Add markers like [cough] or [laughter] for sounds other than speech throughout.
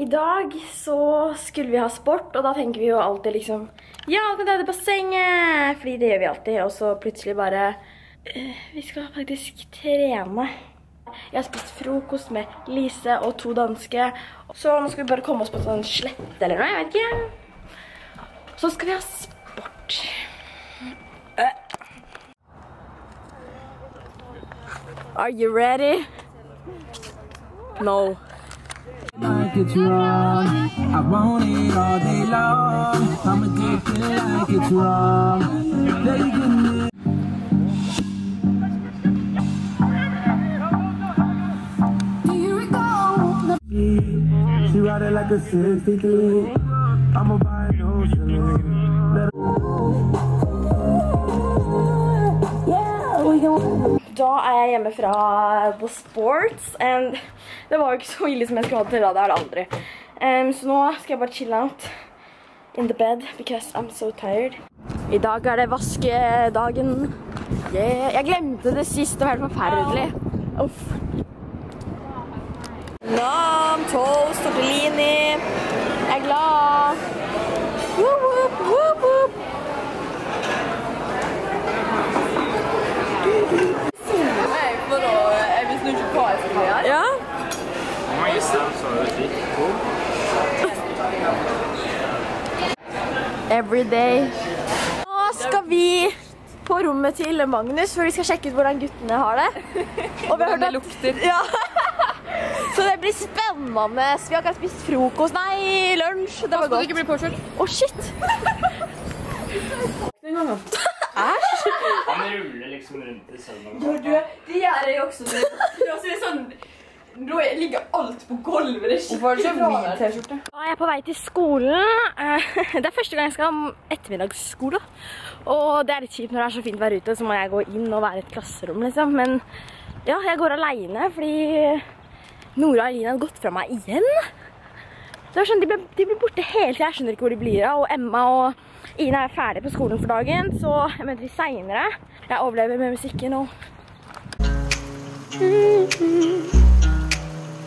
I dag så skulle vi ha sport, og da tenker vi jo alltid liksom Ja, vi kan dra til bassenget! Fordi det gjør vi alltid. Og så plutselig bare eh, Vi skal faktisk trene. Jeg har spist frokost med Lise og to danske. Så nå skal vi bare komme oss på en sånn slette eller noe. jeg vet ikke. Så skal vi ha sport. Are you ready? No. Like it's wrong. I want it all day long. I'm addicted like it's wrong. They can She ride it like a 63. I'ma buy Da er jeg hjemme fra The Sports, and det var jo ikke så ille som jeg skulle ha til da, det er det aldri. Um, så nå skal jeg bare chill out in the bed, because I'm so tired. I dag er det vaskedagen. Yeah. Jeg glemte det sist, det var helt forferdelig. Uff. Nam, toast, tortellini. Jeg er glad. Woop, Every day. Nå skal vi på rommet til Magnus, for vi skal sjekke ut hvordan guttene har det. Og vi har hørt at... Ja. [laughs] Så det blir spennende. Vi har akkurat spist frokost. Nei, lunsj. Det var godt. ikke bli påkjørt. Å, shit. Han ruller liksom rundt i søvn. Det gjør jeg også. De er sånn, da ligger alt på gulvet. Det er Hvorfor har du så hvit T-skjorte? Da er på vei til skolen. [laughs] Det er første gang jeg skal ha ettermiddagsskole. Og det er litt kjipt når det er så fint å være ute, så må jeg gå inn og være i et klasserom, liksom. Men ja, jeg går alene fordi Nora og Eileen hadde gått fra meg igjen. Det var sånn, de, ble, de blir borte hele tiden. Jeg skjønner ikke hvor de blir av. Og Emma og Ina er ferdig på skolen for dagen, så jeg møter de senere. Jeg overlever med musikken og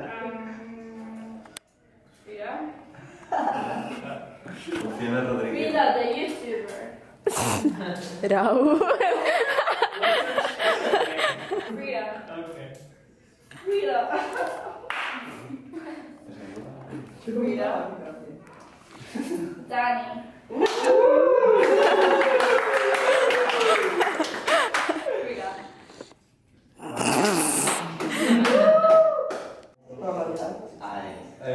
Um, mira. YouTuber. [laughs] Raúl. Okay. Frida. I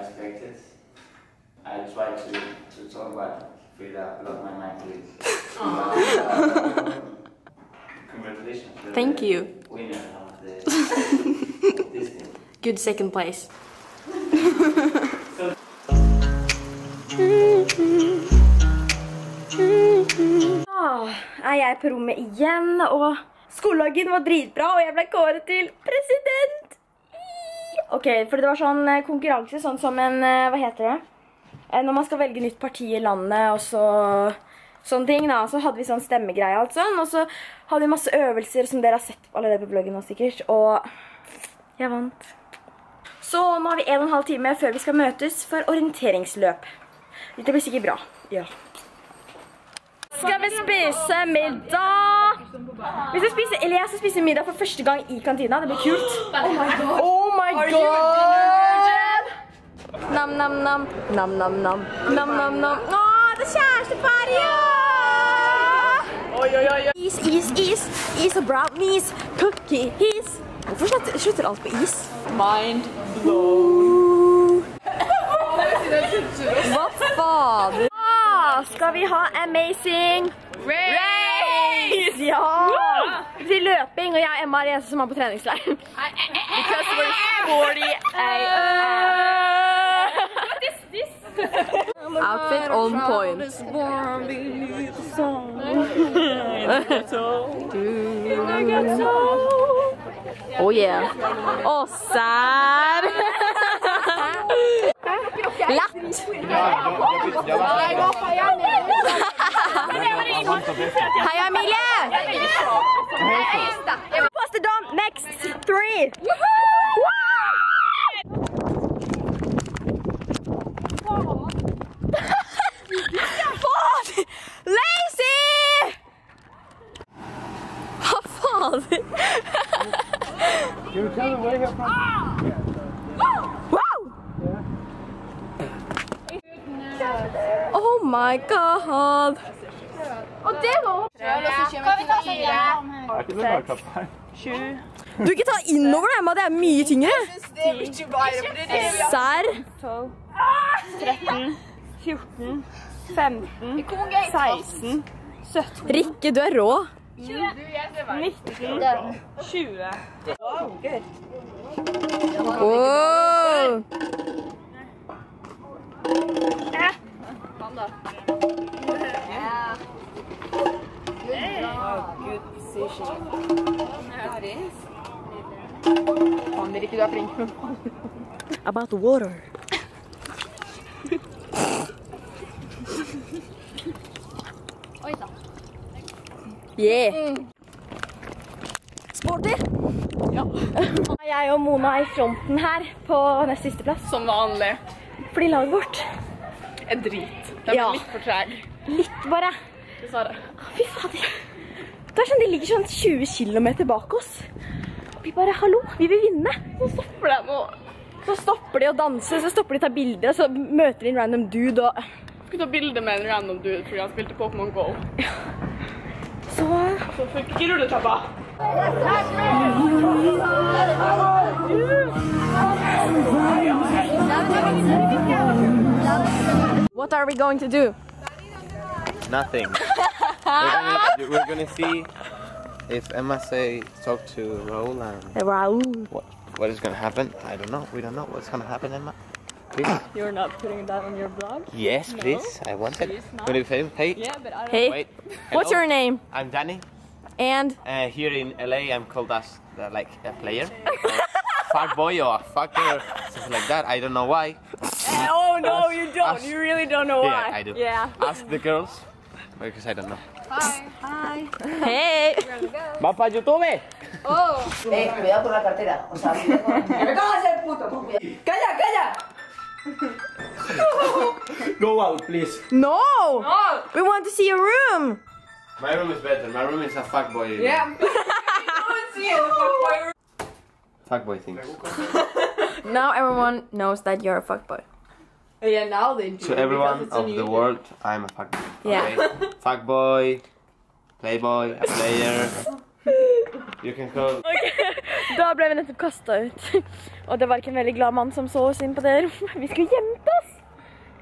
expected, I try to, to talk about Frida, block my mind, please. Congratulations. Thank you. Winner of the [laughs] this thing. Good second place. [laughs] Ah, er jeg på rommet igjen, og skoledagen var dritbra, og jeg ble kåret til president. Ok, for det var sånn eh, konkurranse, sånn som en, eh, hva heter det? Eh, Når man skal velge nytt parti i landet, og så sånne ting da, så hadde vi sånn stemmegreie og alt sånn, og så hadde vi masse øvelser som dere har sett allerede på bloggen nå sikkert, og jeg vant. Så nå har vi en og en halv time før vi skal møtes for orienteringsløp. Dette blir sikkert bra. Ja. Skal vi spise middag? Vi skal spise, eller jeg skal spise middag for første gang i kantina. Det blir kult. [gasps] Oh my god. Oh my god. Nam, nam, nam. Nam, nam, nam. Nam, nam, nam. Å, det er kjærestepar, ja! Is, is, is. Is og brownies. Cookie, is. Hvorfor slutter- alt på is? Mind Hva fader? Ah, skal vi ha amazing race? Ja! Det betyr løping, og jeg og Emma er de eneste som er på treningsleir. Because we're 48. Outfit on point. [laughs] Oh yeah. Å, sær! [laughs] Hi, Amelia! What's the dump? Next three. Fan! [laughs] Lazy! Vad you where you're from? Wow! Yeah. Oh my god! Ikke det bare sju. Du ikke ta innover deg, Emma. Det er mye tyngre. Serr? 13, 14, 15, 16, 17, Rikke, du er rå. 19, 20. Wow. Faen, ikke du er flink. About water. Yeah. Sporty. Ja. [laughs] Jeg og Mona er i fronten her på nest siste plass. Som vanlig. Fordi laget vårt Er drit. De er Ja. litt for trege. litt bare Dessverre. Fy fader. Det er sånn, De ligger sånn 20 km bak oss. Og vi bare Hallo, vi vil vinne. Så stopper de og så stopper de å danse, så stopper de å ta bilder, og så møter de en random dude og Skulle ta bilde med en random dude fordi han spilte Pokémon GO. [laughs] Så Så fikk ikke rulletrappa. What are we going to do? Nothing. We're, gonna, [laughs] we're gonna see if MSA say talk to Raul and Raoul. what what is gonna happen. I don't know. We don't know what's gonna happen, Emma. Please. [coughs] You're not putting that on your blog? yes, please. I want it. Please, not. Will you say, hey, Yeah, but I don't Hey, wait. what's your name? I'm Danny. And Uh, here in LA, I'm called as uh, like a player. [laughs] fuck boy or fucker, something like that. I don't know why. Oh no, [laughs] you don't. Ask- You really don't know why. Yeah. I do. Yeah. Ask the girls because I don't know. Hey, Va para YouTube. Eh, cuidado con la cartera. O sea, cuidado con... ¡Me cago en el puto! tú, cuidado. ¡Calla, calla! Go out, please. no! We want to see your room. My room is better. My room is a fuckboy. room. Yeah. [laughs] Fuckboy things. [laughs] Now everyone knows that you're a fuckboy. Yeah, now they do. To everyone of the world, I'm a fuckboy. Yeah. Okay? fuckboy, playboy, a player. [laughs] You can call. Da ble vi nettopp kasta ut. Og det var ikke en veldig glad mann som så oss inn på det rommet. Vi skulle gjemte oss.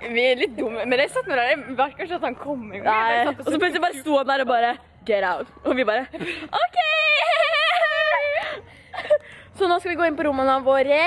Vi er litt dumme, men jeg satt med der, det virker ikke at han kom engang. gang. Nei. Og så plutselig bare sto han der og bare Get out. Og vi bare OK! [laughs] Så nå skal vi gå inn på rommene våre.